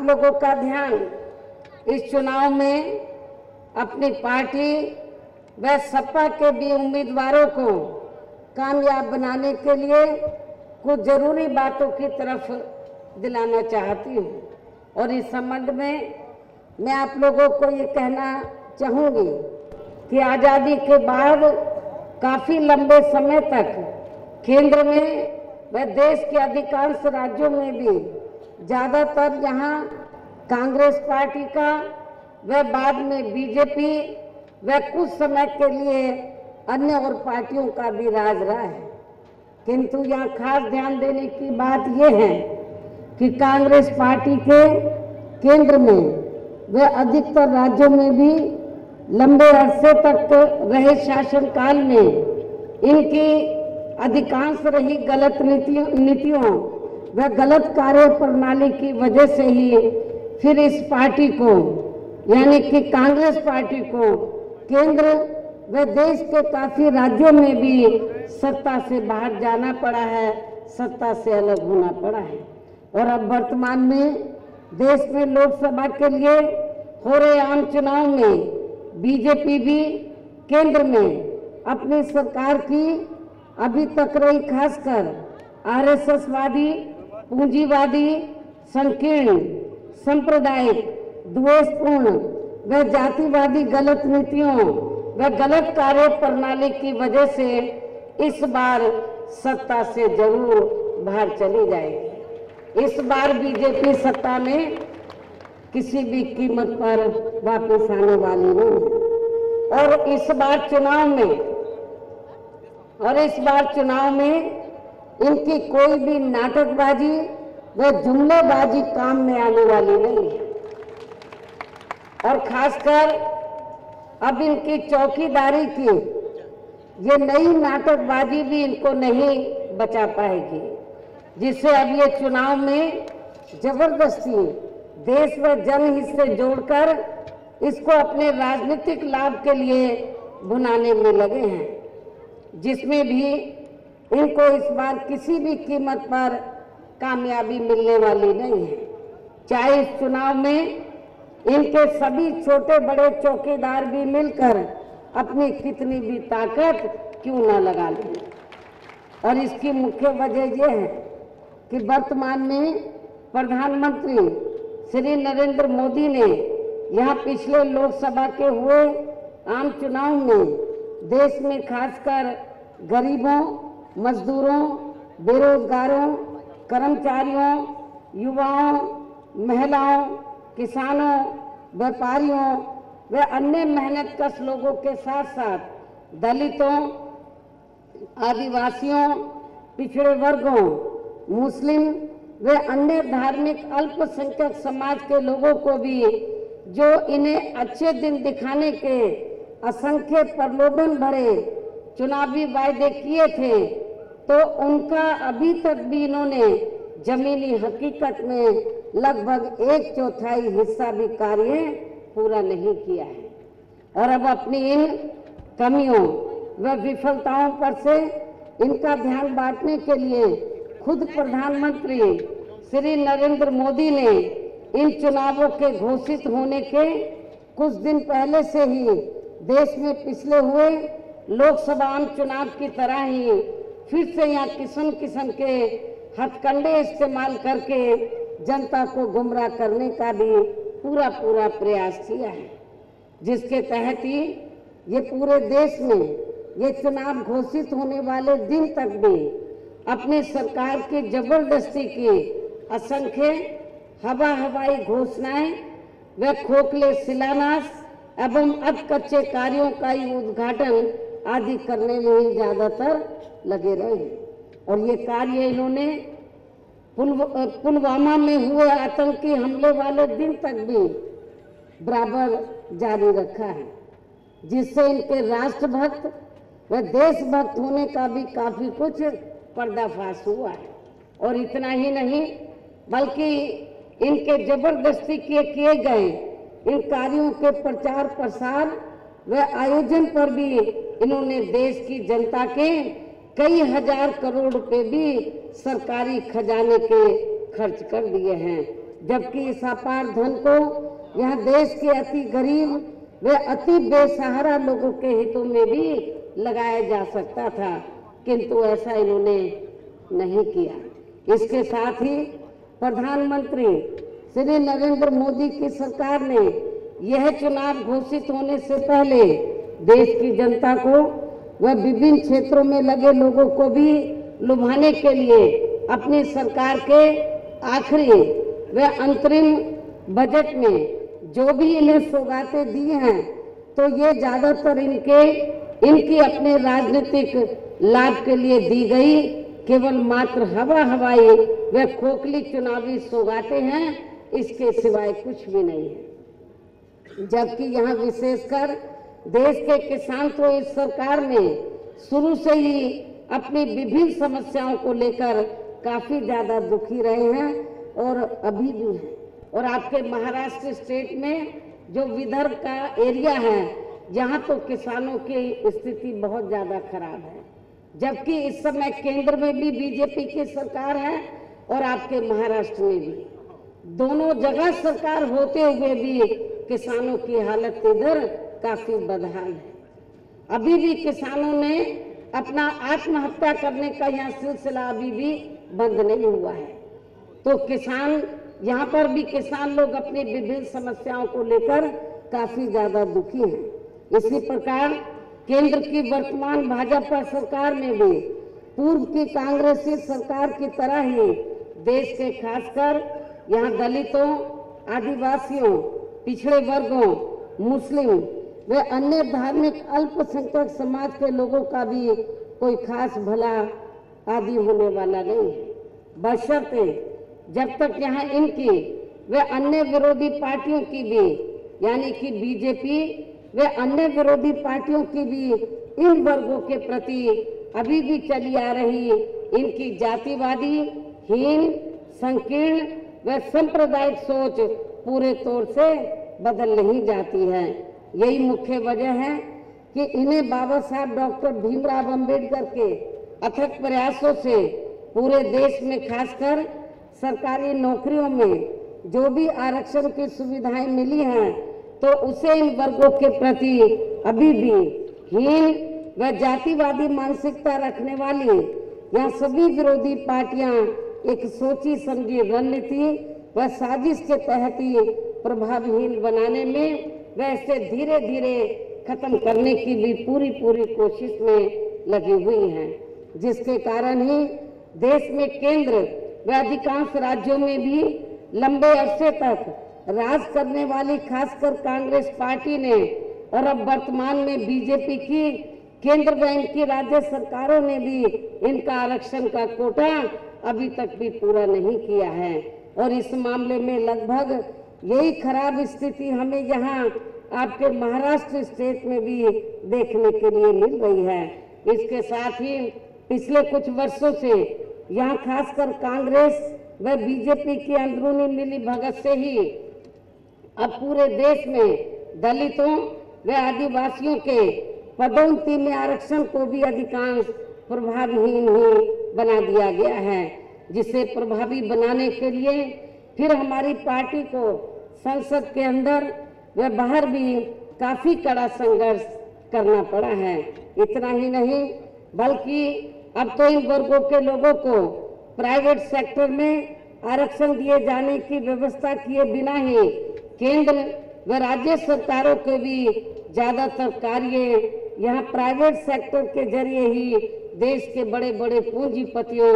आप लोगों का ध्यान इस चुनाव में अपनी पार्टी व सपा के भी उम्मीदवारों को कामयाब बनाने के लिए कुछ ज़रूरी बातों की तरफ़ दिलाना चाहती हूँ। और इस संबंध में मैं आप लोगों को ये कहना चाहूँगी कि आज़ादी के बाद काफ़ी लंबे समय तक केंद्र में व देश के अधिकांश राज्यों में भी ज़्यादातर यहाँ कांग्रेस पार्टी का व बाद में बीजेपी व कुछ समय के लिए अन्य और पार्टियों का भी राज रहा है। किंतु यहाँ खास ध्यान देने की बात यह है कि कांग्रेस पार्टी के केंद्र में व अधिकतर राज्यों में भी लंबे अरसे तक रहे शासनकाल में, इनकी अधिकांश रही गलत नीतियों नीतियों व गलत कार्य प्रणाली की वजह से ही फिर इस पार्टी को, यानी कि कांग्रेस पार्टी को, केंद्र व देश के काफ़ी राज्यों में भी सत्ता से बाहर जाना पड़ा है, सत्ता से अलग होना पड़ा है। और अब वर्तमान में देश में लोकसभा के लिए हो रहे आम चुनाव में बीजेपी भी केंद्र में अपनी सरकार की अभी तक रही खासकर आरएसएसवादी पूंजीवादी, संकीर्ण, सांप्रदायिक, द्वेषपूर्ण, व जातिवादी गलत नीतियों, व गलत कार्य प्रणाली की वजह से इस बार सत्ता से ज़रूर बाहर चली जाएगी। इस बार बीजेपी सत्ता में किसी भी कीमत पर वापस आने वाली नहीं। और इस बार चुनाव में, और इस बार चुनाव में इनकी कोई भी नाटकबाजी व जुमलेबाजी काम में आने वाली नहीं है। और खासकर अब इनकी चौकीदारी की, ये नई नाटकबाजी भी इनको नहीं बचा पाएगी जिससे अब ये चुनाव में ज़बरदस्ती देश व जनहित से जोड़कर इसको अपने राजनीतिक लाभ के लिए बुनाने में लगे हैं, जिसमें भी इनको इस बार किसी भी कीमत पर कामयाबी मिलने वाली नहीं है। चाहे इस चुनाव में इनके सभी छोटे बड़े चौकीदार भी मिलकर अपनी कितनी भी ताकत क्यों ना लगा लें। और इसकी मुख्य वजह यह है कि वर्तमान में प्रधानमंत्री श्री नरेंद्र मोदी ने यहाँ पिछले लोकसभा के हुए आम चुनाव में देश में खासकर गरीबों मजदूरों, बेरोजगारों, कर्मचारियों, युवाओं, महिलाओं, किसानों, व्यापारियों व अन्य मेहनतकश लोगों के साथ साथ दलितों, आदिवासियों, पिछड़े वर्गों, मुस्लिम व अन्य धार्मिक अल्पसंख्यक समाज के लोगों को भी जो इन्हें अच्छे दिन दिखाने के असंख्य प्रलोभन भरे चुनावी वायदे किए थे तो उनका अभी तक भी इन्होंने जमीनी हकीकत में लगभग एक चौथाई हिस्सा भी कार्य पूरा नहीं किया है। और अब अपनी इन कमियों व विफलताओं पर से इनका ध्यान बांटने के लिए खुद प्रधानमंत्री श्री नरेंद्र मोदी ने इन चुनावों के घोषित होने के कुछ दिन पहले से ही देश में पिछले हुए लोकसभा आम चुनाव की तरह ही फिर से यहाँ किस्म किस्म के हथकंडे इस्तेमाल करके जनता को गुमराह करने का भी पूरा पूरा प्रयास किया है। जिसके तहत ही ये पूरे देश में ये चुनाव घोषित होने वाले दिन तक भी अपनी सरकार की ज़बरदस्ती की असंख्य हवा हवाई घोषणाएँ व खोखले शिलान्यास एवं अब कच्चे कार्यों का ही उद्घाटन आदि करने में ही ज़्यादातर लगे रहे और ये कार्य इन्होंने पुलवामा में हुए आतंकी हमले वाले दिन तक भी बराबर जारी रखा है, जिससे इनके राष्ट्रभक्त व देशभक्त होने का भी काफ़ी कुछ पर्दाफाश हुआ है। और इतना ही नहीं, बल्कि इनके ज़बरदस्ती किए किए गए इन कार्यों के प्रचार प्रसार व आयोजन पर भी इन्होंने देश की जनता के कई हज़ार करोड़ रुपए भी सरकारी खजाने के खर्च कर दिए हैं। जबकि इस अपार धन को यह देश के अति गरीब व अति बेसहारा लोगों के हितों में भी लगाया जा सकता था, किंतु ऐसा इन्होंने नहीं किया। इसके साथ ही प्रधानमंत्री श्री नरेंद्र मोदी की सरकार ने यह चुनाव घोषित होने से पहले देश की जनता को व विभिन्न क्षेत्रों में लगे लोगों को भी लुभाने के लिए अपनी सरकार के आखिरी व अंतरिम बजट में जो भी इन्हें सौगातें दी हैं तो ये ज़्यादातर इनके, इनकी अपने राजनीतिक लाभ के लिए दी गई। केवल मात्र हवा हवाई व खोखली चुनावी सौगाते हैं, इसके सिवाय कुछ भी नहीं है। जबकि यहाँ विशेषकर देश के किसान तो इस सरकार में शुरू से ही अपनी विभिन्न समस्याओं को लेकर काफ़ी ज़्यादा दुखी रहे हैं और अभी भी हैं। और आपके महाराष्ट्र स्टेट में जो विदर्भ का एरिया है यहाँ तो किसानों की स्थिति बहुत ज़्यादा खराब है। जबकि इस समय केंद्र में भी बीजेपी की सरकार है और आपके महाराष्ट्र में भी। दोनों जगह सरकार होते हुए भी किसानों की हालत इधर काफ़ी बदहाल है अभी भी किसानों ने अपना आत्महत्या करने का यहाँ सिलसिला अभी भी बंद नहीं हुआ है। तो किसान, यहाँ पर भी किसान लोग अपनी विभिन्न समस्याओं को लेकर काफ़ी ज़्यादा दुखी हैं। इसी प्रकार केंद्र की वर्तमान भाजपा सरकार में भी, पूर्व की कांग्रेसी सरकार की तरह ही देश के खासकर यहाँ दलितों, आदिवासियों, पिछड़े वर्गों, मुस्लिम व अन्य धार्मिक अल्पसंख्यक समाज के लोगों का भी कोई खास भला आदि होने वाला नहीं बशर्ते जब तक यहाँ इनकी, वे अन्य विरोधी पार्टियों की भी, यानी कि बीजेपी, वे अन्य विरोधी पार्टियों की भी, इन वर्गों के प्रति अभी भी चली आ रही इनकी जातिवादी, हीन, संकीर्ण व सांप्रदायिक सोच पूरे तौर से बदल नहीं जाती है। यही मुख्य वजह है कि इन्हें बाबा साहब डॉक्टर भीमराव अंबेडकर के अथक प्रयासों से पूरे देश में खासकर सरकारी नौकरियों में जो भी आरक्षण की सुविधाएँ मिली हैं तो उसे इन वर्गों के प्रति अभी भी हीन व जातिवादी मानसिकता रखने वाली या सभी विरोधी पार्टियाँ एक सोची समझी रणनीति व साजिश के तहत ही प्रभावहीन बनाने में व इसे धीरे धीरे खत्म करने की भी पूरी पूरी कोशिश में लगी हुई हैं, जिसके कारण ही देश में केंद्र व अधिकांश राज्यों में भी लंबे अरसे तक राज करने वाली खासकर कांग्रेस पार्टी ने और अब वर्तमान में बीजेपी की केंद्र व इनकी राज्य सरकारों ने भी इनका आरक्षण का कोटा अभी तक भी पूरा नहीं किया है। और इस मामले में लगभग यही खराब स्थिति हमें यहाँ आपके महाराष्ट्र स्टेट में भी देखने के लिए मिल रही है। इसके साथ ही पिछले कुछ वर्षों से यहाँ खासकर कांग्रेस व बीजेपी की अंदरूनी मिली भगत से ही अब पूरे देश में दलितों व आदिवासियों के पदोन्नति में आरक्षण को भी अधिकांश प्रभावहीन ही बना दिया गया है, जिसे प्रभावी बनाने के लिए फिर हमारी पार्टी को संसद के अंदर व बाहर भी काफ़ी कड़ा संघर्ष करना पड़ा है। इतना ही नहीं, बल्कि अब तो इन वर्गों के लोगों को प्राइवेट सेक्टर में आरक्षण दिए जाने की व्यवस्था किए बिना ही केंद्र व राज्य सरकारों के भी ज़्यादातर कार्य यहाँ प्राइवेट सेक्टर के ज़रिए ही देश के बड़े बड़े पूंजीपतियों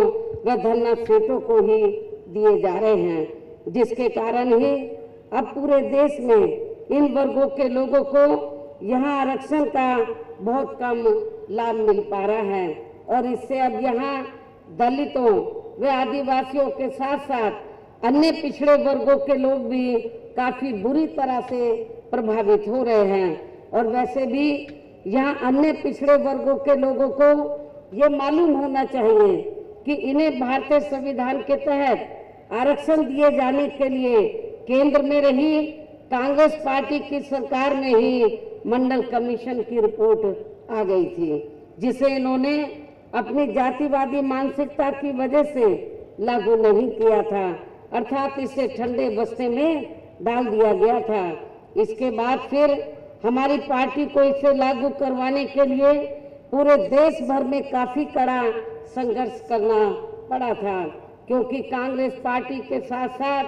व धरना सेठों को ही दिए जा रहे हैं, जिसके कारण ही अब पूरे देश में इन वर्गों के लोगों को यहाँ आरक्षण का बहुत कम लाभ मिल पा रहा है। और इससे अब यहाँ दलितों व आदिवासियों के साथ साथ अन्य पिछड़े वर्गों के लोग भी काफ़ी बुरी तरह से प्रभावित हो रहे हैं। और वैसे भी यहाँ अन्य पिछड़े वर्गों के लोगों को ये मालूम होना चाहिए कि इन्हें भारतीय संविधान के तहत आरक्षण दिए जाने के लिए केंद्र में रही कांग्रेस पार्टी की सरकार में ही मंडल कमीशन की रिपोर्ट आ गई थी, जिसे इन्होंने अपनी जातिवादी मानसिकता की वजह से लागू नहीं किया था, अर्थात इसे ठंडे बस्ते में डाल दिया गया था। इसके बाद फिर हमारी पार्टी को इसे लागू करवाने के लिए पूरे देश भर में काफ़ी कड़ा संघर्ष करना पड़ा था, क्योंकि कांग्रेस पार्टी के साथ साथ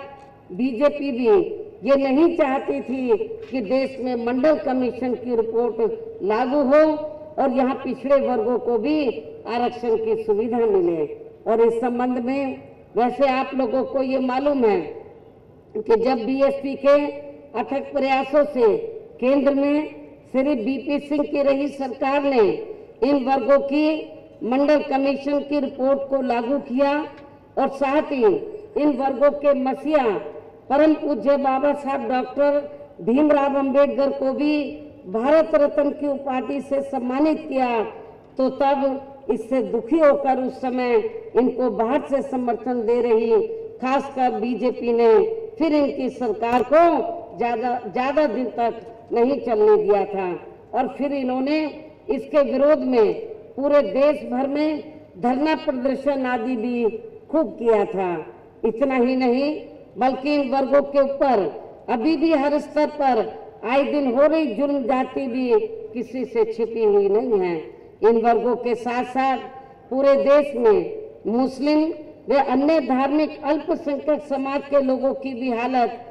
बीजेपी भी ये नहीं चाहती थी कि देश में मंडल कमीशन की रिपोर्ट लागू हो और यहाँ पिछड़े वर्गों को भी आरक्षण की सुविधा मिले। और इस संबंध में वैसे आप लोगों को ये मालूम है कि जब बीएसपी के अथक प्रयासों से केंद्र में श्री बीपी सिंह की रही सरकार ने इन वर्गों की मंडल कमीशन की रिपोर्ट को लागू किया और साथ ही इन वर्गों के मसीहा परम पूज्य बाबा साहब डॉक्टर भीमराव अंबेडकर को भी भारत रत्न की उपाधि से सम्मानित किया तो तब इससे दुखी होकर उस समय इनको बाहर से समर्थन दे रही, खासकर बीजेपी ने फिर इनकी सरकार को ज़्यादा ज़्यादा दिन तक नहीं चलने दिया था। और फिर इन्होंने इसके विरोध में पूरे देश भर में धरना प्रदर्शन आदि भी खूब किया था। इतना ही नहीं बल्कि इन वर्गों के ऊपर अभी भी हर स्तर पर आए दिन हो रही जुर्म जाति भी किसी से छिपी हुई नहीं है। इन वर्गों के साथ साथ पूरे देश में मुस्लिम व अन्य धार्मिक अल्पसंख्यक समाज के लोगों की भी हालत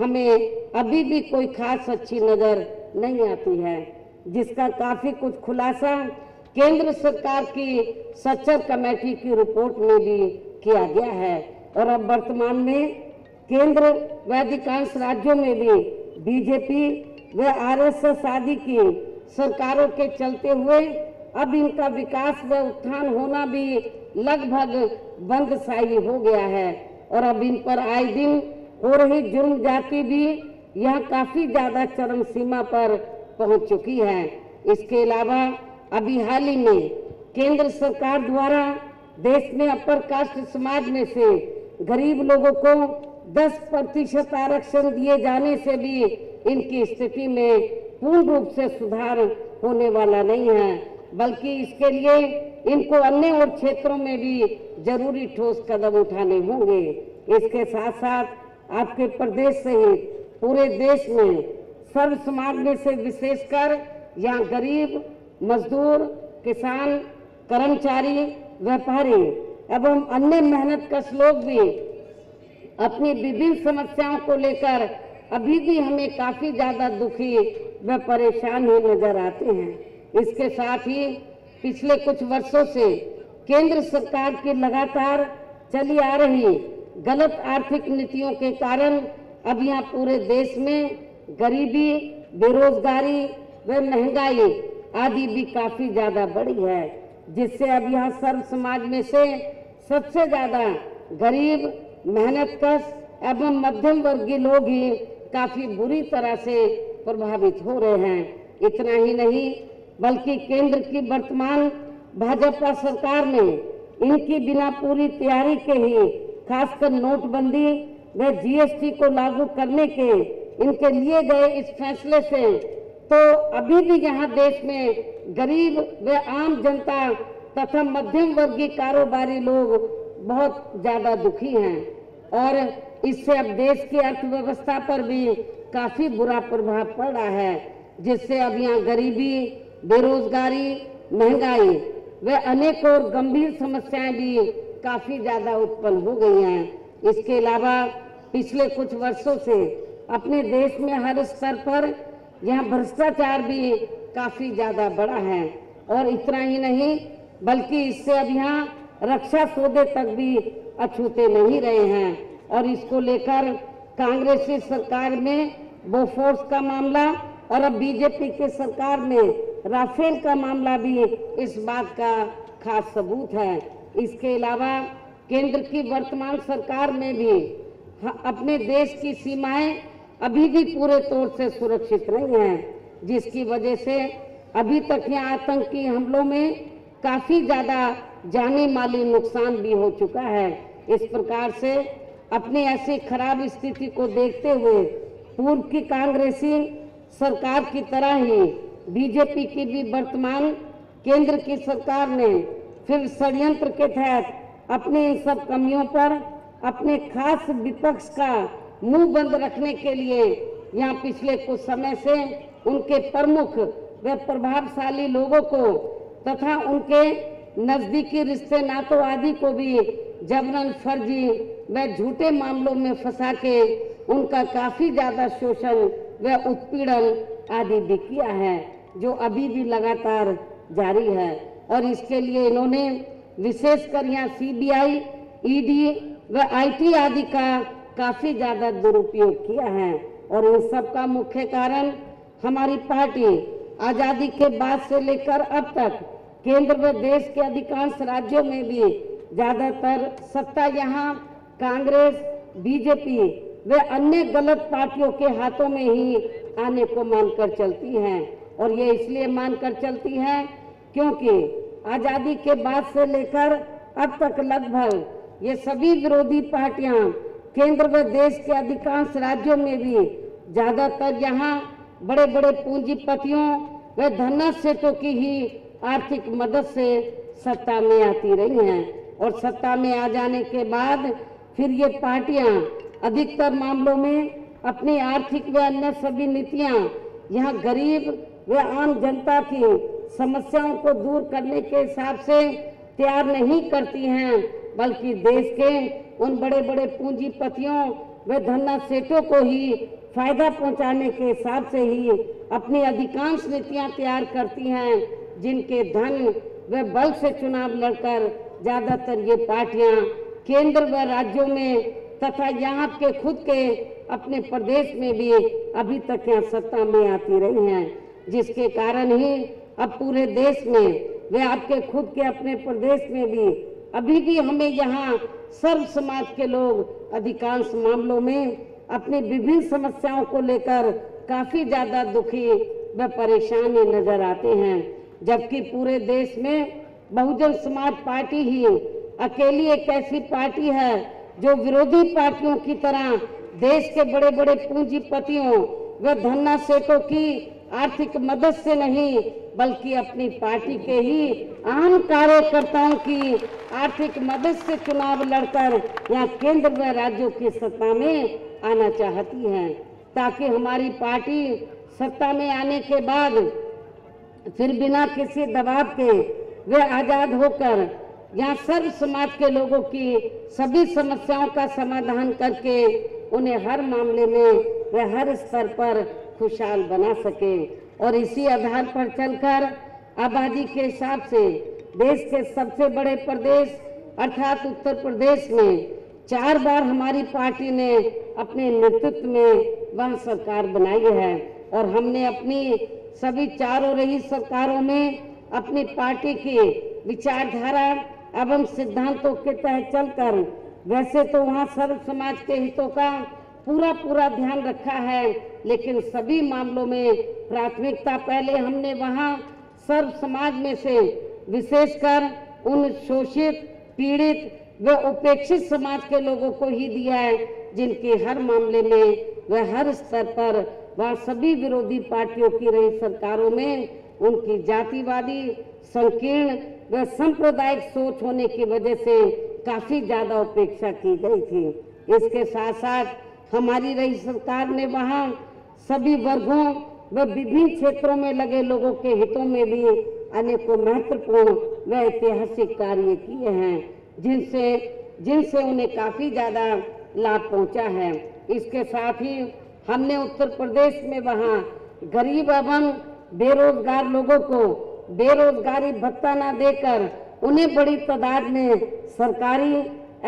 हमें अभी भी कोई खास अच्छी नज़र नहीं आती है, जिसका काफ़ी कुछ खुलासा केंद्र सरकार की सचर कमेटी की रिपोर्ट में भी किया गया है। और अब वर्तमान में केंद्र व अधिकांश राज्यों में भी बीजेपी व आरएसएस आदि की सरकारों के चलते हुए अब इनका विकास व उत्थान होना भी लगभग बंद साई हो गया है। और अब इन पर आए दिन हो रही जुर्म जाति भी यह काफ़ी ज़्यादा चरम सीमा पर पहुँच चुकी है। इसके अलावा अभी हाल ही में केंद्र सरकार द्वारा देश में अपर कास्ट समाज में से गरीब लोगों को 10 प्रतिशत आरक्षण दिए जाने से भी इनकी स्थिति में पूर्ण रूप से सुधार होने वाला नहीं है, बल्कि इसके लिए इनको अन्य और क्षेत्रों में भी ज़रूरी ठोस कदम उठाने होंगे। इसके साथ साथ आपके प्रदेश सहित पूरे देश में सर्व समाज में से विशेषकर यहाँ गरीब, मजदूर, किसान, कर्मचारी, व्यापारी, एवं अन्य मेहनत कश लोग भी अपनी विभिन्न समस्याओं को लेकर अभी भी हमें काफ़ी ज़्यादा दुखी व परेशान हुए नज़र आते हैं। इसके साथ ही पिछले कुछ वर्षों से केंद्र सरकार की लगातार चली आ रही गलत आर्थिक नीतियों के कारण अब यहाँ पूरे देश में गरीबी, बेरोजगारी व महँगाई आदि भी काफ़ी ज़्यादा बढ़ी है, जिससे अब यहाँ सर्व समाज में से सबसे ज़्यादा गरीब मेहनत कश एवं मध्यम वर्गीय लोग ही काफ़ी बुरी तरह से प्रभावित हो रहे हैं। इतना ही नहीं, बल्कि केंद्र की वर्तमान भाजपा सरकार ने इनकी बिना पूरी तैयारी के ही खासकर नोटबंदी व जीएसटी को लागू करने के, इनके लिए गए इस फैसले से तो अभी भी यहाँ देश में गरीब व आम जनता तथा मध्यम वर्गीय कारोबारी लोग बहुत ज़्यादा दुखी हैं। और इससे अब देश की अर्थव्यवस्था पर भी काफ़ी बुरा प्रभाव पड़ रहा है, जिससे अब यहाँ गरीबी, बेरोजगारी, महँगाई व अनेक और गंभीर समस्याएँ भी काफ़ी ज़्यादा उत्पन्न हो गई हैं। इसके अलावा पिछले कुछ वर्षों से अपने देश में हर स्तर पर यहाँ भ्रष्टाचार भी काफ़ी ज़्यादा बढ़ा है। और इतना ही नहीं, बल्कि इससे अब यहाँ रक्षा सौदे तक भी अछूते नहीं रहे हैं। और इसको लेकर कांग्रेसी सरकार में बोफोर्स का मामला और अब बीजेपी की सरकार में राफेल का मामला भी इस बात का खास सबूत है। इसके अलावा केंद्र की वर्तमान सरकार में भी अपने देश की सीमाएँ अभी भी पूरे तौर से सुरक्षित नहीं है, जिसकी वजह से अभी तक यहाँ आतंकी हमलों में काफ़ी ज़्यादा जाने माली नुकसान भी हो चुका है। इस प्रकार से अपनी ऐसी खराब स्थिति को देखते हुए पूर्व की कांग्रेसी सरकार की तरह ही बीजेपी की भी वर्तमान केंद्र की सरकार ने फिर षड्यंत्र के तहत अपनी इन सब कमियों पर अपने खास विपक्ष का मुँह बंद रखने के लिए यहाँ पिछले कुछ समय से उनके प्रमुख व प्रभावशाली लोगों को तथा उनके नजदीकी रिश्ते, नातों आदि को भी जबरन फर्जी व झूठे मामलों में फंसा के उनका काफ़ी ज़्यादा शोषण व उत्पीड़न आदि भी किया है, जो अभी भी लगातार जारी है। और इसके लिए इन्होंने विशेषकर यहाँ सीबीआई, ईडी व आईटी आदि का काफ़ी ज़्यादा दुरुपयोग किया है। और इन सब का मुख्य कारण हमारी पार्टी आज़ादी के बाद से लेकर अब तक केंद्र व देश के अधिकांश राज्यों में भी ज़्यादातर सत्ता यहाँ कांग्रेस, बीजेपी व अन्य गलत पार्टियों के हाथों में ही आने को मानकर चलती हैं। और ये इसलिए मानकर चलती हैं क्योंकि आज़ादी के बाद से लेकर अब तक लगभग ये सभी विरोधी पार्टियाँ केंद्र व देश के अधिकांश राज्यों में भी ज़्यादातर यहाँ बड़े बड़े पूंजीपतियों व धनस सेठों की ही आर्थिक मदद से सत्ता में आती रही हैं। और सत्ता में आ जाने के बाद फिर ये पार्टियाँ अधिकतर मामलों में अपनी आर्थिक व अन्य सभी नीतियाँ, यहाँ गरीब व आम जनता की समस्याओं को दूर करने के हिसाब से तैयार नहीं करती हैं, बल्कि देश के उन बड़े बड़े पूंजीपतियों व धन्ना सेठों को ही फ़ायदा पहुँचाने के हिसाब से ही अपनी अधिकांश नीतियाँ तैयार करती हैं। जिनके धन व बल से चुनाव लड़कर ज़्यादातर ये पार्टियाँ केंद्र व राज्यों में तथा यहाँ के खुद के अपने प्रदेश में भी अभी तक यहाँ सत्ता में आती रही हैं, जिसके कारण ही अब पूरे देश में वे आपके खुद के अपने प्रदेश में भी अभी भी हमें यहाँ सर्व समाज के लोग अधिकांश मामलों में अपनी विभिन्न समस्याओं को लेकर काफ़ी ज़्यादा दुखी व परेशानी नज़र आते हैं। जबकि पूरे देश में बहुजन समाज पार्टी ही अकेली एक ऐसी पार्टी है जो विरोधी पार्टियों की तरह देश के बड़े बड़े पूंजीपतियों व धन्ना सेठों की आर्थिक मदद से नहीं, बल्कि अपनी पार्टी के ही आम कार्यकर्ताओं की आर्थिक मदद से चुनाव लड़कर यहाँ केंद्र व राज्यों की सत्ता में आना चाहती है, ताकि हमारी पार्टी सत्ता में आने के बाद फिर बिना किसी दबाव के वे आज़ाद होकर यहाँ सर्व समाज के लोगों की सभी समस्याओं का समाधान करके उन्हें हर मामले में वे हर स्तर पर खुशहाल बना सके। और इसी आधार पर चलकर आबादी के हिसाब से देश के सबसे बड़े प्रदेश अर्थात उत्तर प्रदेश में चार बार हमारी पार्टी ने अपने नेतृत्व में वह सरकार बनाई है। और हमने अपनी सभी चारों रही सरकारों में अपनी पार्टी की विचारधारा एवं सिद्धांतों के तहत चलकर वैसे तो वहाँ सर्व समाज के हितों का पूरा पूरा ध्यान रखा है, लेकिन सभी मामलों में प्राथमिकता पहले हमने वहाँ सर्व समाज में से विशेषकर उन शोषित, पीड़ित व उपेक्षित समाज के लोगों को ही दिया है, जिनके हर मामले में वह हर स्तर पर वह सभी विरोधी पार्टियों की रही सरकारों में उनकी जातिवादी, संकीर्ण व सांप्रदायिक सोच होने की वजह से काफ़ी ज़्यादा उपेक्षा की गई थी। इसके साथ साथ हमारी रही सरकार ने वहाँ सभी वर्गों व विभिन्न क्षेत्रों में लगे लोगों के हितों में भी अनेकों महत्वपूर्ण व ऐतिहासिक कार्य किए हैं, जिनसे जिनसे उन्हें काफ़ी ज़्यादा लाभ पहुँचा है। इसके साथ ही हमने उत्तर प्रदेश में वहाँ गरीब एवं बेरोजगार लोगों को बेरोजगारी भत्ता न देकर उन्हें बड़ी तादाद में सरकारी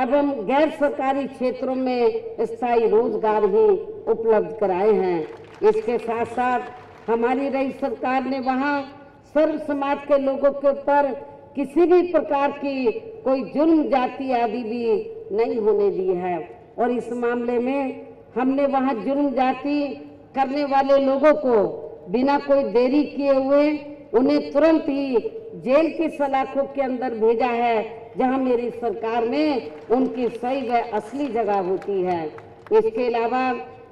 एवं गैर सरकारी क्षेत्रों में स्थायी रोज़गार भी उपलब्ध कराए हैं। इसके साथ साथ हमारी रही सरकार ने वहाँ सर्व समाज के लोगों के ऊपर किसी भी प्रकार की कोई जुर्म, जाति आदि भी नहीं होने दी है। और इस मामले में हमने वहाँ जुर्म जाति करने वाले लोगों को बिना कोई देरी किए हुए उन्हें तुरंत ही जेल की सलाखों के अंदर भेजा है, जहाँ मेरी सरकार में उनकी सही व असली जगह होती है। इसके अलावा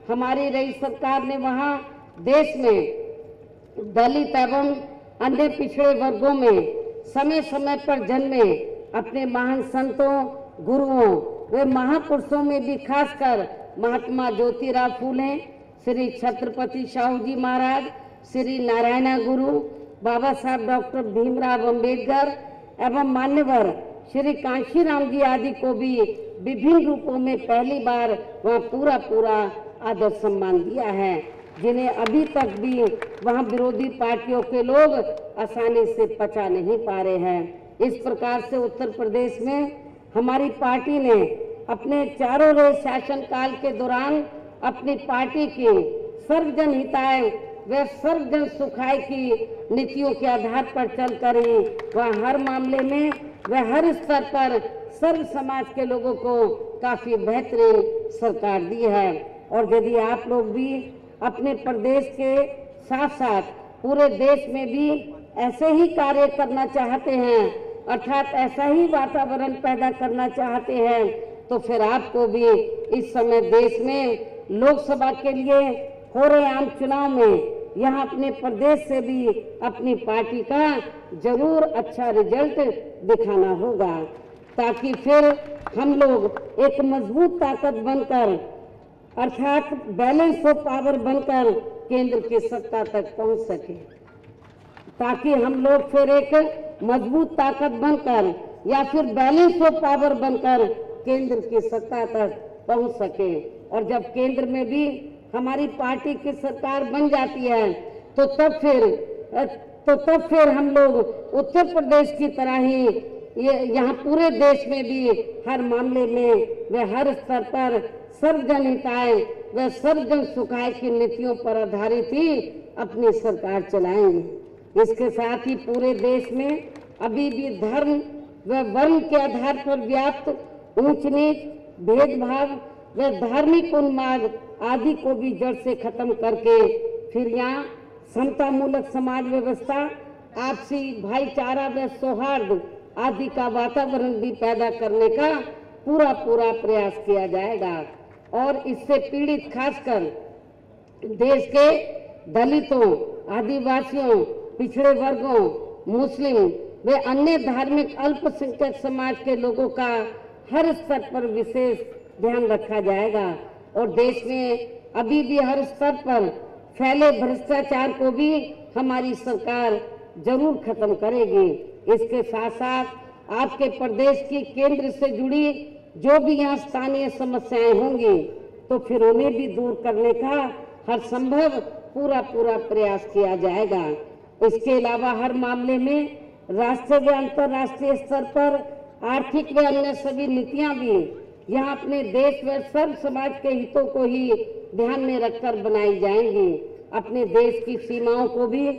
हमारी रही सरकार ने वहाँ देश में दलित एवं अन्य पिछड़े वर्गों में समय समय पर जन्मे अपने महान संतों, गुरुओं वे महापुरुषों में भी खासकर महात्मा ज्योतिराव फूले, श्री छत्रपति शाहू जी महाराज, श्री नारायणा गुरु, बाबा साहब डॉक्टर भीमराव अंबेडकर एवं मान्यवर श्री कांशीराम जी आदि को भी विभिन्न रूपों में पहली बार वहाँ पूरा पूरा आदर सम्मान दिया है, जिन्हें अभी तक भी वहाँ विरोधी पार्टियों के लोग आसानी से पचा नहीं पा रहे हैं। इस प्रकार से उत्तर प्रदेश में हमारी पार्टी ने अपने चारों रोज शासन काल के दौरान अपनी पार्टी की सर्वजन हिताय व सर्वजन सुखाय की नीतियों के आधार पर चलकर ही वह हर मामले में व हर स्तर पर सर्व समाज के लोगों को काफ़ी बेहतरीन सरकार दी है। और यदि आप लोग भी अपने प्रदेश के साथ साथ पूरे देश में भी ऐसे ही कार्य करना चाहते हैं, अर्थात ऐसा ही वातावरण पैदा करना चाहते हैं तो फिर आपको भी इस समय देश में, लोकसभा के लिए हो रहे आम चुनाव में, यहाँ अपने प्रदेश से भी अपनी पार्टी का ज़रूर अच्छा रिज़ल्ट दिखाना होगा, ताकि फिर हम लोग एक मज़बूत ताकत बनकर, अर्थात बैलेंस ऑफ़ पावर बनकर केंद्र की सत्ता तक पहुँच सके, ताकि हम लोग फिर एक मज़बूत ताकत बनकर या फिर बैलेंस ऑफ़ पावर बनकर केंद्र की सत्ता तक पहुँच सके। और जब केंद्र में भी हमारी पार्टी की सरकार बन जाती है तो तब फिर तो तब फिर हम लोग उत्तर प्रदेश की तरह ही ये, यहाँ पूरे देश में भी हर मामले में व हर स्तर पर सर्वजन हिताय व सर्वजन सुखाय की नीतियों पर आधारित ही अपनी सरकार चलाएँगे इसके साथ ही पूरे देश में अभी भी धर्म व वर्ण के आधार पर व्याप्त ऊंच नीच भेदभाव व धार्मिक उन्माद आदि को भी जड़ से खत्म करके फिर यहाँ समता मूलक समाज व्यवस्था, आपसी भाईचारा व सौहार्द आदि का वातावरण भी पैदा करने का पूरा पूरा प्रयास किया जाएगा। और इससे पीड़ित खासकर देश के दलितों, आदिवासियों, पिछड़े वर्गों, मुस्लिम व अन्य धार्मिक अल्पसंख्यक समाज के लोगों का हर स्तर पर विशेष ध्यान रखा जाएगा। और देश में अभी भी हर स्तर पर फैले भ्रष्टाचार को भी हमारी सरकार ज़रूर खत्म करेगी। इसके साथ साथ आपके प्रदेश की केंद्र से जुड़ी जो भी यहाँ स्थानीय समस्याएँ होंगी तो फिर उन्हें भी दूर करने का हर संभव पूरा पूरा प्रयास किया जाएगा। इसके अलावा हर मामले में राष्ट्रीय व अंतर्राष्ट्रीय स्तर पर आर्थिक व अन्य सभी नीतियाँ भी यहाँ अपने देश व सर्व समाज के हितों को ही ध्यान में रखकर बनाई जाएँगी। अपने देश की सीमाओं को भी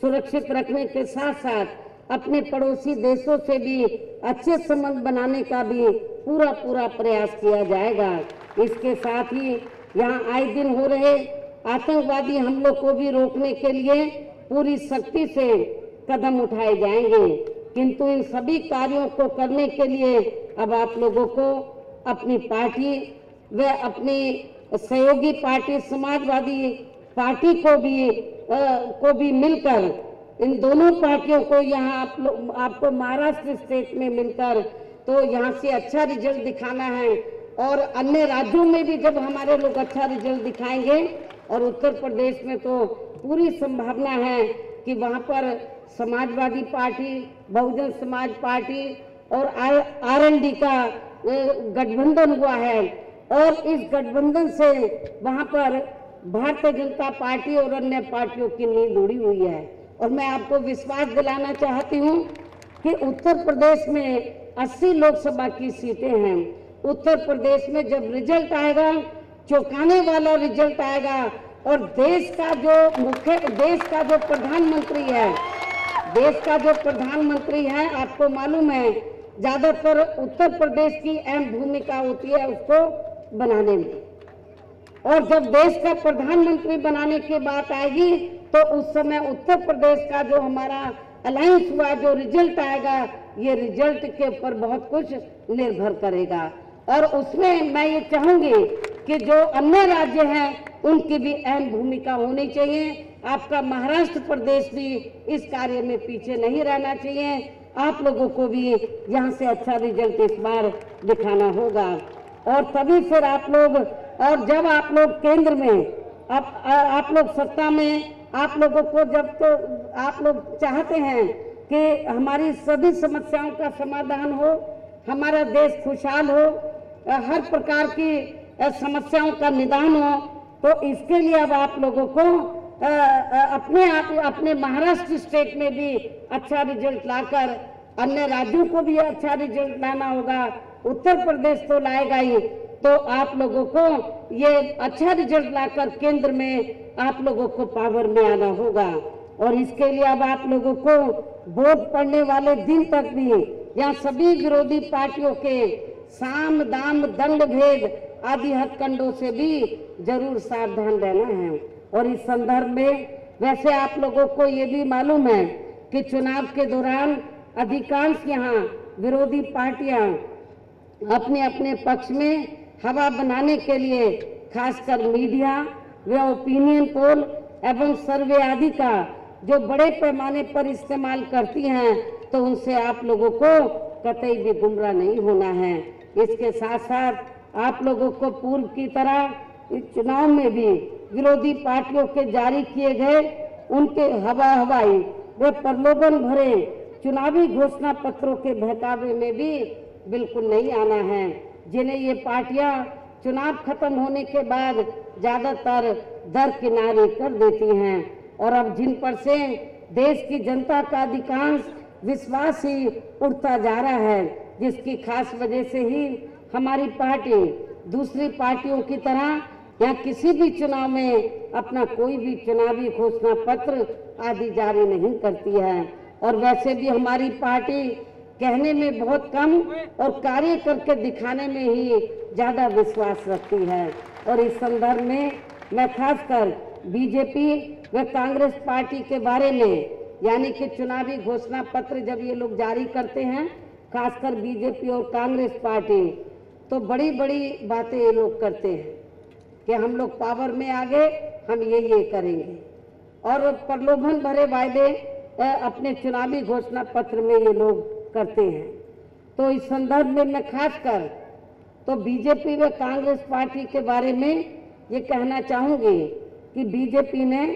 सुरक्षित रखने के साथ साथ अपने पड़ोसी देशों से भी अच्छे संबंध बनाने का भी पूरा पूरा प्रयास किया जाएगा। इसके साथ ही यहाँ आए दिन हो रहे आतंकवादी हमलों को भी रोकने के लिए पूरी शक्ति से कदम उठाए जाएँगे। किंतु इन सभी कार्यों को करने के लिए अब आप लोगों को अपनी पार्टी व अपनी सहयोगी पार्टी समाजवादी पार्टी को भी आ, को भी मिलकर इन दोनों पार्टियों को यहाँ आप लोग आपको महाराष्ट्र स्टेट में मिलकर तो यहाँ से अच्छा रिज़ल्ट दिखाना है। और अन्य राज्यों में भी जब हमारे लोग अच्छा रिज़ल्ट दिखाएँगे और उत्तर प्रदेश में तो पूरी संभावना है कि वहाँ पर समाजवादी पार्टी, बहुजन समाज पार्टी और आर एन डी का गठबंधन हुआ है। और इस गठबंधन से वहाँ पर भारतीय जनता पार्टी और अन्य पार्टियों की नींद उड़ी हुई है। और मैं आपको विश्वास दिलाना चाहती हूँ कि उत्तर प्रदेश में 80 लोकसभा की सीटें हैं। उत्तर प्रदेश में जब रिज़ल्ट आएगा, चौंकाने वाला रिज़ल्ट आएगा और देश का जो मुख्य, देश का जो प्रधानमंत्री है देश का जो प्रधानमंत्री है, आपको मालूम है, ज़्यादातर उत्तर प्रदेश की अहम भूमिका होती है उसको बनाने में। और जब देश का प्रधानमंत्री बनाने की बात आएगी तो उस समय उत्तर प्रदेश का जो हमारा अलायंस हुआ, जो रिज़ल्ट आएगा, ये रिज़ल्ट के ऊपर बहुत कुछ निर्भर करेगा। और उसमें मैं ये चाहूँगी कि जो अन्य राज्य हैं, उनकी भी अहम भूमिका होनी चाहिए। आपका महाराष्ट्र प्रदेश भी इस कार्य में पीछे नहीं रहना चाहिए। आप लोगों को भी यहाँ से अच्छा रिज़ल्ट इस बार दिखाना होगा। और तभी फिर आप लोग, और जब आप लोग केंद्र में, आप आप लोग सत्ता में, आप लोगों को जब तो आप लोग चाहते हैं कि हमारी सभी समस्याओं का समाधान हो, हमारा देश खुशहाल हो, हर प्रकार की समस्याओं का निदान हो तो इसके लिए अब आप लोगों को अपने आप, अपने महाराष्ट्र स्टेट में भी अच्छा रिज़ल्ट लाकर अन्य राज्यों को भी अच्छा रिज़ल्ट लाना होगा। उत्तर प्रदेश तो लाएगा ही। तो आप लोगों को ये अच्छा रिज़ल्ट लाकर केंद्र में आप लोगों को पावर में आना होगा। और इसके लिए अब आप लोगों को वोट पड़ने वाले दिन तक भी यहाँ सभी विरोधी पार्टियों के साम, दाम, दंड भेद आदि हथकंडों से भी ज़रूर सावधान रहना है। और इस संदर्भ में वैसे आप लोगों को ये भी मालूम है कि चुनाव के दौरान अधिकांश यहाँ विरोधी पार्टियाँ अपने अपने पक्ष में हवा बनाने के लिए, खासकर मीडिया व ओपिनियन पोल एवं सर्वे आदि का जो बड़े पैमाने पर इस्तेमाल करती हैं तो उनसे आप लोगों को कतई भी गुमराह नहीं होना है। इसके साथ साथ आप लोगों को पूर्व की तरह, इस चुनाव में भी विरोधी पार्टियों के जारी किए गए, उनके हवा हवाई वे प्रलोभन भरे चुनावी घोषणा पत्रों के बहकावे में भी बिल्कुल नहीं आना है, जिन्हें ये पार्टियाँ चुनाव खत्म होने के बाद ज़्यादातर दर किनारे कर देती हैं। और अब जिन पर से देश की जनता का अधिकांश विश्वास ही उठता जा रहा है, जिसकी खास वजह से ही हमारी पार्टी दूसरी पार्टियों की तरह या किसी भी चुनाव में अपना कोई भी चुनावी घोषणा पत्र आदि जारी नहीं करती है। और वैसे भी हमारी पार्टी कहने में बहुत कम और कार्य करके दिखाने में ही ज़्यादा विश्वास रखती है। और इस संदर्भ में मैं खासकर बीजेपी व कांग्रेस पार्टी के बारे में, यानी कि चुनावी घोषणा पत्र जब ये लोग जारी करते हैं, खासकर बीजेपी और कांग्रेस पार्टी तो बड़ी बड़ी बातें ये लोग करते हैं। कि हम लोग पावर में आ गए हम ये ये करेंगे। और प्रलोभन भरे वायदे अपने चुनावी घोषणा पत्र में ये लोग करते हैं। तो इस संदर्भ में मैं खास कर तो बीजेपी व कांग्रेस पार्टी के बारे में ये कहना चाहूँगी कि बीजेपी ने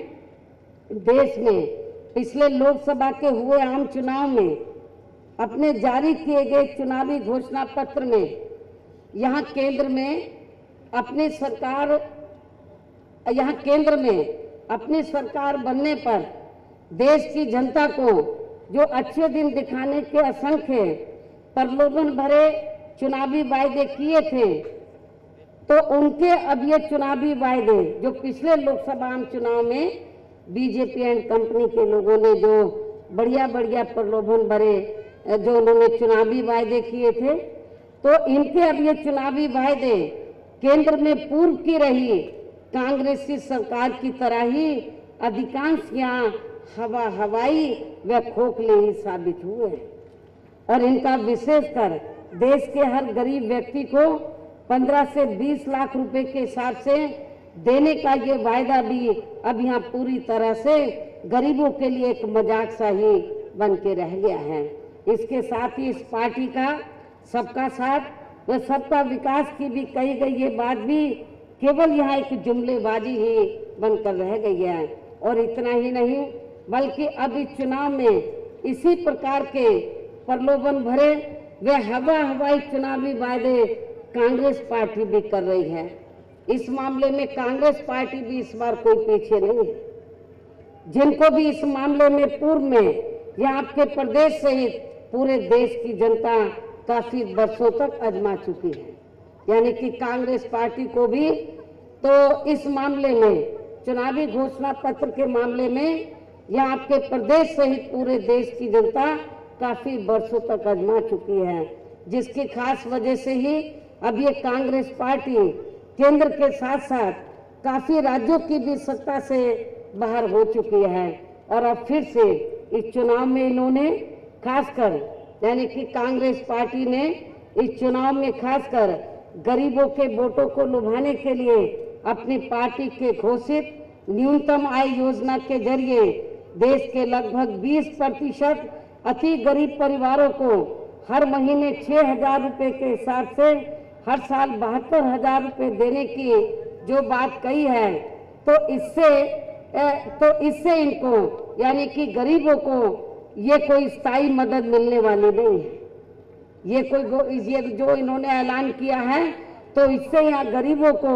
देश में पिछले लोकसभा के हुए आम चुनाव में अपने जारी किए गए चुनावी घोषणा पत्र में, यहाँ केंद्र में अपनी सरकार, यहाँ केंद्र में अपनी सरकार बनने पर देश की जनता को जो अच्छे दिन दिखाने के असंख्य प्रलोभन भरे चुनावी वायदे किए थे तो उनके अब ये चुनावी वायदे, जो पिछले लोकसभा आम चुनाव में बीजेपी एंड कंपनी के लोगों ने जो बढ़िया बढ़िया प्रलोभन भरे, जो उन्होंने चुनावी वायदे किए थे तो इनके अब ये चुनावी वायदे केंद्र में पूर्व की रही कांग्रेसी सरकार की तरह ही अधिकांश यहाँ हवा हवाई व खोखले ही साबित हुए और इनका विशेषकर देश के हर गरीब व्यक्ति को 15 से 20 लाख रुपए के हिसाब से देने का ये वायदा भी अब यहाँ पूरी तरह से गरीबों के लिए एक मज़ाक सा ही बन के रह गया है। इसके साथ ही इस पार्टी का सबका साथ व सबका विकास की भी कही गई ये बात भी केवल यहाँ एक जुमलेबाजी ही बनकर रह गई है। और इतना ही नहीं, बल्कि अब इस चुनाव में इसी प्रकार के प्रलोभन भरे वे हवा हवाई चुनावी वायदे कांग्रेस पार्टी भी कर रही है। इस मामले में कांग्रेस पार्टी भी इस बार कोई पीछे नहीं है। जिनको भी इस मामले में पूर्व में या आपके प्रदेश सहित पूरे देश की जनता काफ़ी वर्षों तक अजमा चुकी है। यानी कि कांग्रेस पार्टी को भी तो इस मामले में, चुनावी घोषणा पत्र के मामले में या आपके प्रदेश सहित पूरे देश की जनता काफ़ी वर्षों तक अजमा चुकी है। जिसकी खास वजह से ही अब ये कांग्रेस पार्टी केंद्र के साथ साथ काफ़ी राज्यों की भी सत्ता से बाहर हो चुकी है। और अब फिर से इस चुनाव में इन्होंने, खासकर यानी कि कांग्रेस पार्टी ने इस चुनाव में खासकर गरीबों के वोटों को लुभाने के लिए अपनी पार्टी के घोषित न्यूनतम आय योजना के ज़रिए देश के लगभग 20 प्रतिशत अति गरीब परिवारों को हर महीने छह हज़ार रुपए के हिसाब से हर साल बहत्तर हज़ार रुपये देने की जो बात कही है तो इससे तो इससे इनको, यानी कि गरीबों को ये कोई स्थायी मदद मिलने वाली नहीं है। ये कोई ये जो इन्होंने ऐलान किया है तो इससे यहाँ गरीबों को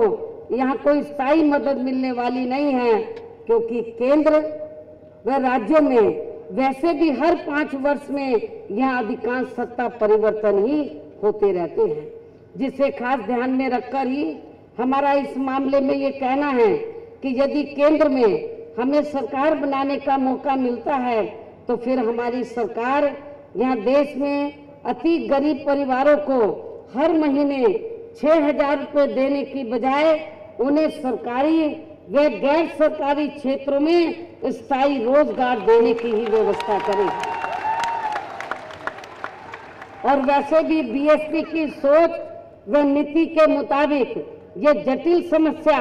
यहाँ कोई स्थायी मदद मिलने वाली नहीं है, क्योंकि केंद्र व राज्यों में वैसे भी हर पाँच वर्ष में यहाँ अधिकांश सत्ता परिवर्तन ही होते रहते हैं। जिसे खास ध्यान में रखकर ही हमारा इस मामले में ये कहना है कि यदि केंद्र में हमें सरकार बनाने का मौका मिलता है तो फिर हमारी सरकार यहाँ देश में अति गरीब परिवारों को हर महीने छह हज़ार रुपये देने की बजाय उन्हें सरकारी व गैर सरकारी क्षेत्रों में स्थायी रोज़गार देने की ही व्यवस्था करें। और वैसे भी बीएसपी की सोच व नीति के मुताबिक ये जटिल समस्या,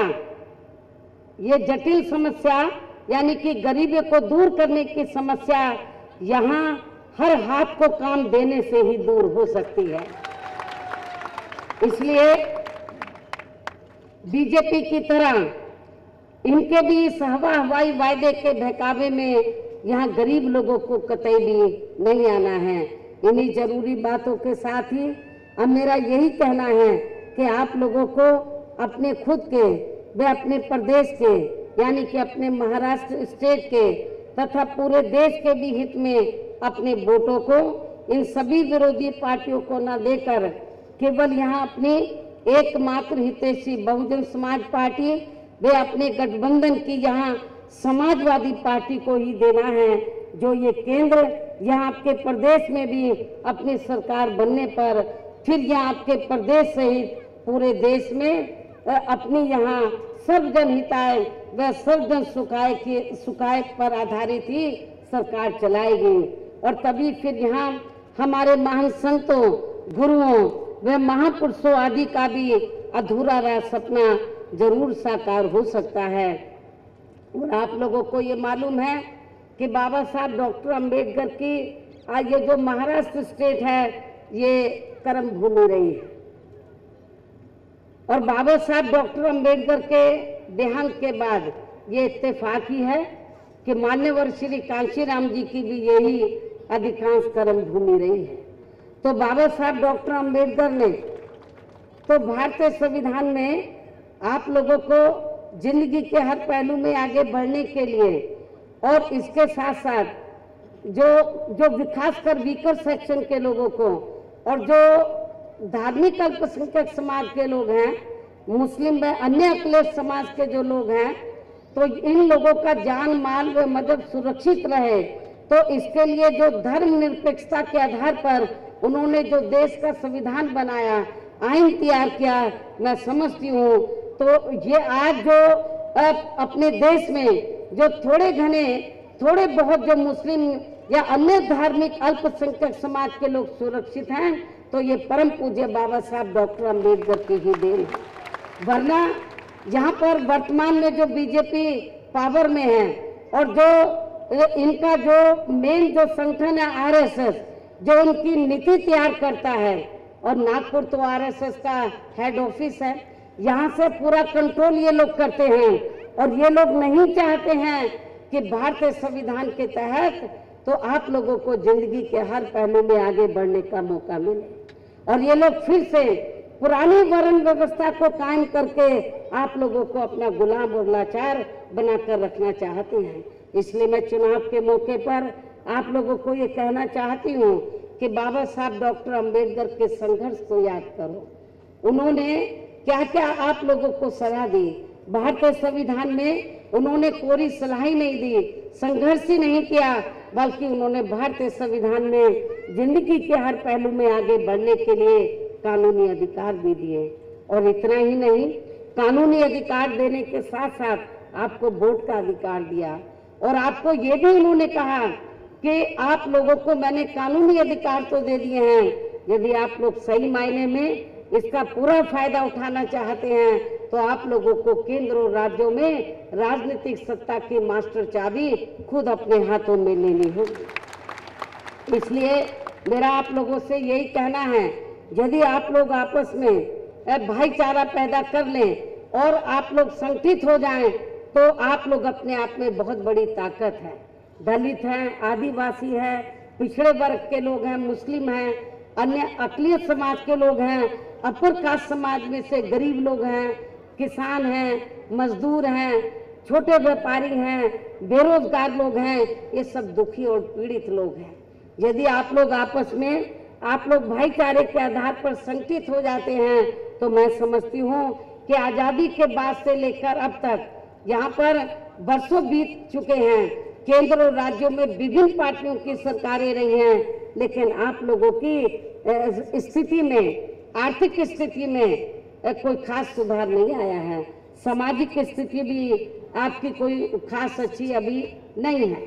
ये जटिल समस्या यानी कि गरीबी को दूर करने की समस्या यहाँ हर हाथ को काम देने से ही दूर हो सकती है। इसलिए बीजेपी की तरह इनके भी इस हवा हवाई वायदे के बहकावे में यहाँ गरीब लोगों को कतई भी नहीं आना है। इन्हीं ज़रूरी बातों के साथ ही अब मेरा यही कहना है कि आप लोगों को अपने खुद के, वे अपने प्रदेश के यानी कि अपने महाराष्ट्र स्टेट के तथा पूरे देश के भी हित में अपने वोटों को, इन सभी विरोधी पार्टियों को न देकर केवल यहाँ अपनी एकमात्र हितैषी बहुजन समाज पार्टी, वे अपने गठबंधन की यहाँ समाजवादी पार्टी को ही देना है, जो ये केंद्र यहाँ आपके प्रदेश में भी अपनी सरकार बनने पर फिर यहाँ आपके प्रदेश सहित पूरे देश में अपनी यहाँ सर्वजन हिताय व सर्वजन सुखाय की सुखाय पर आधारित ही सरकार चलाएगी। और तभी फिर यहाँ हमारे महान संतों, गुरुओं व महापुरुषों आदि का भी अधूरा रहा सपना ज़रूर साकार हो सकता है। और आप लोगों को ये मालूम है कि बाबा साहब डॉक्टर अंबेडकर की आज ये जो महाराष्ट्र स्टेट है, ये कर्म भूमि रही है। और बाबा साहब डॉक्टर अंबेडकर के देहांत के बाद ये इत्तेफाक ही कि मान्यवर श्री कांशीराम जी की भी यही अधिकांश कर्म भूमि रही है। तो बाबा साहब, डॉक्टर अंबेडकर ने तो भारतीय संविधान में आप लोगों को ज़िंदगी के हर पहलू में आगे बढ़ने के लिए और इसके साथ साथ जो जो विकास कर वीकर सेक्शन के लोगों को और जो धार्मिक अल्पसंख्यक समाज के लोग हैं मुस्लिम व अन्य अखिलेश समाज के जो लोग हैं तो इन लोगों का जान माल व मदद सुरक्षित रहे। तो इसके लिए जो धर्म निरपेक्षता के आधार पर उन्होंने जो देश का संविधान बनाया आइन तैयार किया, मैं समझती हूँ। तो ये आज जो अपने देश में जो थोड़े घने, थोड़े बहुत जो मुस्लिम या अन्य धार्मिक अल्पसंख्यक समाज के लोग सुरक्षित हैं तो ये परम पूज्य बाबा साहब डॉक्टर अंबेडकर की ही देन है। वरना यहाँ पर वर्तमान में जो बीजेपी पावर में है और जो इनका जो मेन जो संगठन है आरएसएस जो उनकी नीति तैयार करता है, और नागपुर तो आरएसएस का हेड ऑफ़िस है, यहाँ से पूरा कंट्रोल ये लोग करते हैं। और ये लोग नहीं चाहते हैं कि भारतीय संविधान के तहत तो आप लोगों को ज़िंदगी के हर पहलू में आगे बढ़ने का मौका मिले। और ये लोग फिर से पुरानी वर्ण व्यवस्था को कायम करके आप लोगों को अपना गुलाम और लाचार बनाकर रखना चाहते हैं। इसलिए मैं चुनाव के मौके पर आप लोगों को ये कहना चाहती हूँ कि बाबा साहब डॉक्टर अंबेडकर के संघर्ष को याद करो। उन्होंने क्या क्या आप लोगों को सलाह दी? भारतीय संविधान में उन्होंने कोरी सलाह ही नहीं दी। संघर्ष ही नहीं किया, बल्कि उन्होंने भारतीय संविधान में ज़िंदगी के हर पहलू में आगे बढ़ने के लिए कानूनी अधिकार भी दिए। और इतना ही नहीं, कानूनी अधिकार देने के साथ साथ आपको वोट का अधिकार दिया। और आपको ये भी उन्होंने कहा कि आप लोगों को मैंने कानूनी अधिकार तो दे दिए हैं, यदि आप लोग सही मायने में इसका पूरा फ़ायदा उठाना चाहते हैं तो आप लोगों को केंद्र और राज्यों में राजनीतिक सत्ता की मास्टर चाबी खुद अपने हाथों में लेनी होगी। इसलिए मेरा आप लोगों से यही कहना है यदि आप लोग आपस में भाईचारा पैदा कर लें और आप लोग संगठित हो जाएँ तो आप लोग अपने आप में बहुत बड़ी ताकत है। दलित हैं, आदिवासी हैं, पिछड़े वर्ग के लोग हैं, मुस्लिम हैं, अन्य अकलियत समाज के लोग हैं, अपर कास्ट समाज में से गरीब लोग हैं, किसान हैं, मजदूर हैं, छोटे व्यापारी हैं, बेरोजगार लोग हैं, ये सब दुखी और पीड़ित लोग हैं। यदि आप लोग आपस में आप लोग भाईचारे के आधार पर संगठित हो जाते हैं तो मैं समझती हूँ कि आज़ादी के बाद से लेकर अब तक यहाँ पर वर्षों बीत चुके हैं। केंद्र और राज्यों में विभिन्न पार्टियों की सरकारें रही हैं, लेकिन आप लोगों की स्थिति में, आर्थिक स्थिति में कोई खास सुधार नहीं आया है। सामाजिक स्थिति भी आपकी कोई खास अच्छी अभी नहीं है।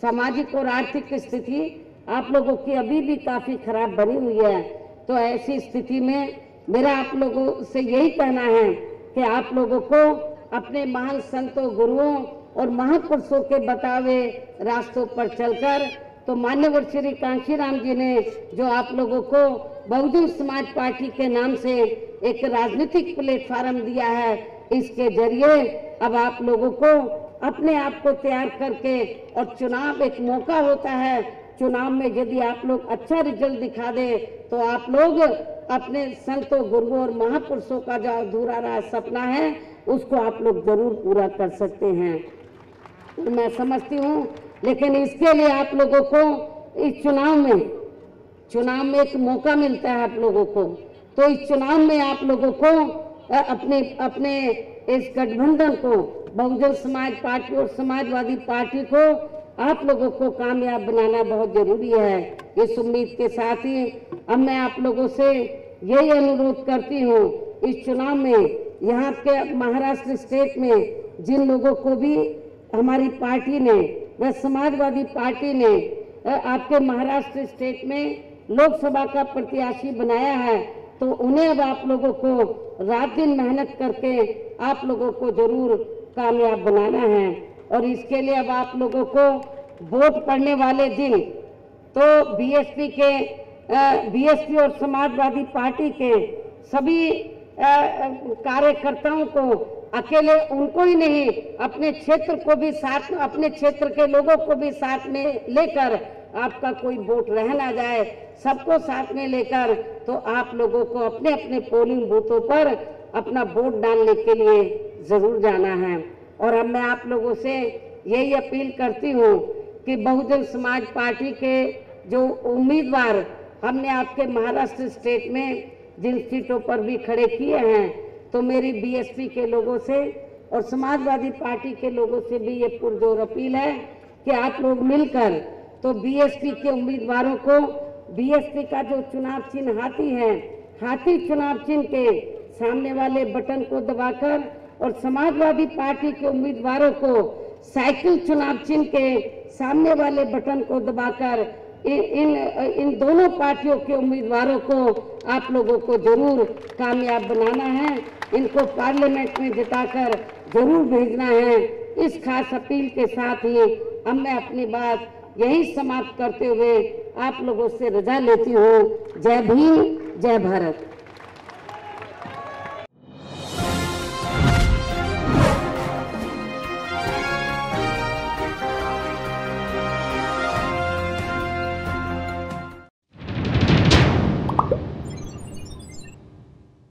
सामाजिक और आर्थिक स्थिति आप लोगों की अभी भी काफ़ी खराब बनी हुई है। तो ऐसी स्थिति में मेरा आप लोगों से यही कहना है कि आप लोगों को अपने महान संतों, गुरुओं और महापुरुषों के बतावे रास्तों पर चलकर तो मान्यवर श्री कांशीराम जी ने जो आप लोगों को बहुजन समाज पार्टी के नाम से एक राजनीतिक प्लेटफार्म दिया है, इसके ज़रिए अब आप लोगों को अपने आप को तैयार करके और चुनाव एक मौका होता है चुनाव में यदि आप लोग अच्छा रिज़ल्ट दिखा दे तो आप लोग अपने संतों गुरुओं और महापुरुषों का जो अधूरा रहा सपना है, उसको आप लोग ज़रूर पूरा कर सकते हैं। मैं समझती हूँ, लेकिन इसके लिए आप लोगों को इस चुनाव में चुनाव में एक मौका मिलता है आप लोगों को। तो इस चुनाव में आप लोगों को अपने अपने इस गठबंधन को, बहुजन समाज पार्टी और समाजवादी पार्टी को आप लोगों को कामयाब बनाना बहुत ज़रूरी है। इस उम्मीद के साथ ही अब मैं आप लोगों से यही अनुरोध करती हूँ, इस चुनाव में, यहाँ के महाराष्ट्र स्टेट में, जिन लोगों को भी हमारी पार्टी ने, व समाजवादी पार्टी ने आपके महाराष्ट्र स्टेट में लोकसभा का प्रत्याशी बनाया है तो उन्हें अब आप लोगों को रात दिन मेहनत करके आप लोगों को ज़रूर कामयाब बनाना है। और इसके लिए अब आप लोगों को वोट पड़ने वाले दिन तो बीएसपी के बीएसपी और समाजवादी पार्टी के सभी कार्यकर्ताओं को, अकेले उनको ही नहीं, अपने क्षेत्र को भी साथ, अपने क्षेत्र के लोगों को भी साथ में लेकर आपका कोई वोट रह ना जाए, सबको साथ में लेकर तो आप लोगों को अपने अपने पोलिंग बूथों पर अपना वोट डालने के लिए ज़रूर जाना है। और अब मैं आप लोगों से यही अपील करती हूँ कि बहुजन समाज पार्टी के जो उम्मीदवार हमने आपके महाराष्ट्र स्टेट में जिन सीटों पर भी खड़े किए हैं तो मेरी बीएसपी के लोगों से और समाजवादी पार्टी के लोगों से भी ये पुरजोर अपील है कि आप लोग मिलकर तो बीएसपी के उम्मीदवारों को बीएसपी का जो चुनाव चिन्ह हाथी है, हाथी चुनाव चिन्ह के सामने वाले बटन को दबाकर और समाजवादी पार्टी के उम्मीदवारों को साइकिल चुनाव चिन्ह के सामने वाले बटन को दबाकर इन इन दोनों पार्टियों के उम्मीदवारों को आप लोगों को ज़रूर कामयाब बनाना है। इनको पार्लियामेंट में जिताकर ज़रूर भेजना है। इस खास अपील के साथ ही अब मैं अपनी बात यही समाप्त करते हुए आप लोगों से रजा लेती हूँ। जय भीम, जय भारत।